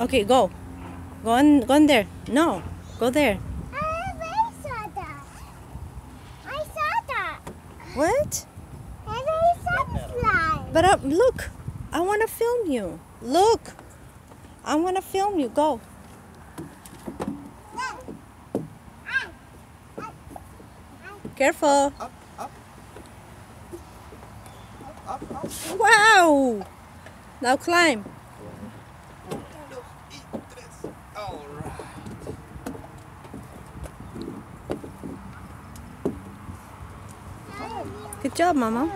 Okay, go. Go on, go on there. No, go there. I already saw that. I saw that. What? I already saw the slide. But uh, look, I want to film you. Look, I want to film you. Go. Ah, ah, ah. Careful. Up, up. Up, up, up. Wow. Now climb. Good job, Mama.